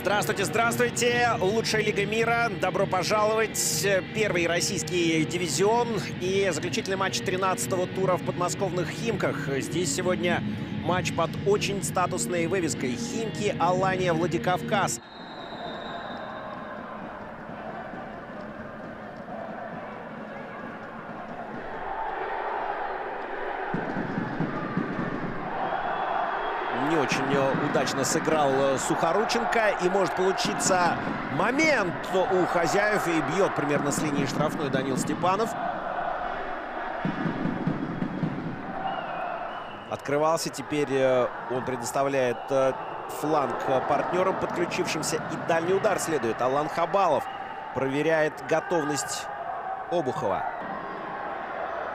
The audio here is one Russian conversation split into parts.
Здравствуйте, здравствуйте! Лучшая лига мира. Добро пожаловать. Первый российский дивизион и заключительный матч 13-го тура в подмосковных Химках. Здесь сегодня матч под очень статусной вывеской «Химки Алания Владикавказ». Не очень удачно сыграл э, Сухорученко. И может получиться момент у хозяев. И бьет примерно с линии штрафной Данил Степанов. Открывался. Теперь э, он предоставляет э, фланг партнерам, подключившимся. И дальний удар следует. Алан Хабалов проверяет готовность Обухова.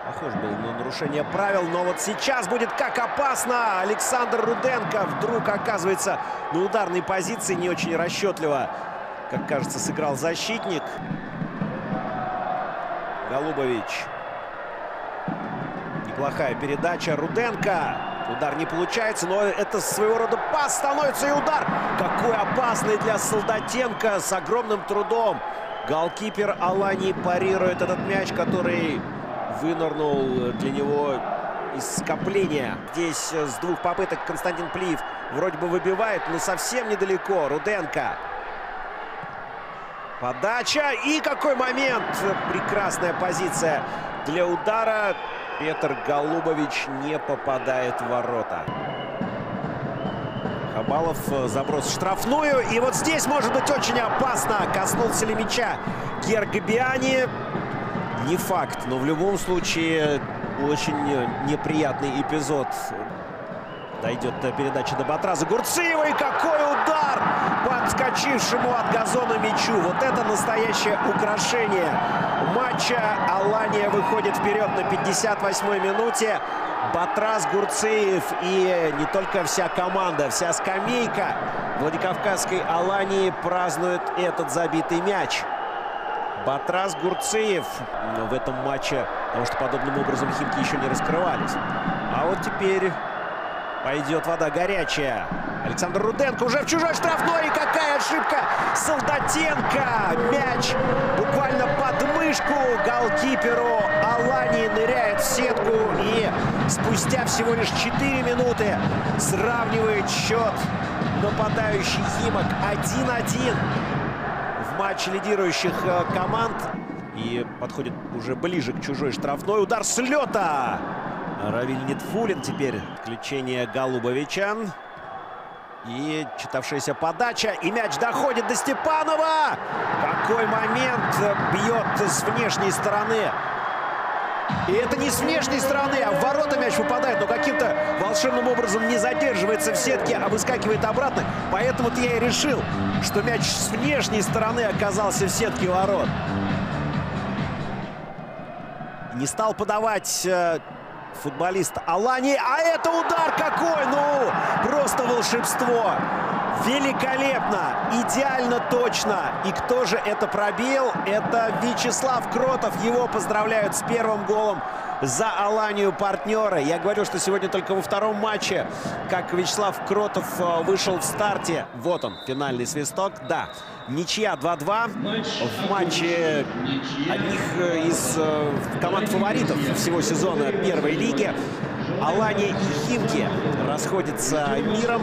Похож был на нарушение правил, но вот сейчас будет как опасно. Александр Руденко вдруг оказывается на ударной позиции, не очень расчетливо, как кажется, сыграл защитник. Голубович. Неплохая передача. Руденко. Удар не получается, но это своего рода пас становится и удар. Какой опасный для Солдатенко с огромным трудом. Голкипер Алани парирует этот мяч, который вынырнул для него из скопления. Здесь с двух попыток Константин Плиев вроде бы выбивает, но совсем недалеко. Руденко. Подача. И какой момент! Прекрасная позиция для удара. Петр Голубович не попадает в ворота. Хабалов заброс в штрафную. И вот здесь может быть очень опасно. Коснулся ли мяча Гергабиани не факт, но в любом случае очень неприятный эпизод. Дойдет передача до Батраза. Гурциева и какой удар подскочившему от газона мячу. Вот это настоящее украшение матча. Алания выходит вперед на 58-й минуте. Батрас, Гурцеев и не только вся команда, вся скамейка Владикавказской Алании празднует этот забитый мяч. Батрас Гурцеев в этом матче, потому что подобным образом Химки еще не раскрывались. А вот теперь пойдет вода горячая. Александр Руденко уже в чужой штрафной. И какая ошибка Солдатенко. Мяч буквально под мышку голкиперу. Алани ныряет в сетку. И спустя всего лишь 4 минуты сравнивает счет нападающий Химок 1-1 матче лидирующих э, команд. И подходит уже ближе к чужой штрафной. Удар с лета. Равиль Нетфулин теперь. Включение Голубовича. И читавшаяся подача. И мяч доходит до Степанова. Какой момент бьет с внешней стороны. И это не с внешней стороны, а в ворота мяч попадает, но волшебным образом не задерживается в сетке, а выскакивает обратно. Поэтому-то я и решил, что мяч с внешней стороны оказался в сетке ворот. Не стал подавать э, футболист Алани. А это удар какой! Ну, просто волшебство! Великолепно, идеально точно. И кто же это пробил? Это Вячеслав Кротов. Его поздравляют с первым голом за Аланию партнера. Я говорю, что сегодня только во втором матче, как Вячеслав Кротов э, вышел в старте. Вот он, финальный свисток. Да, ничья 2-2 в матче одних э, из э, команд фаворитов всего сезона первой лиги. Алания и Химки расходятся миром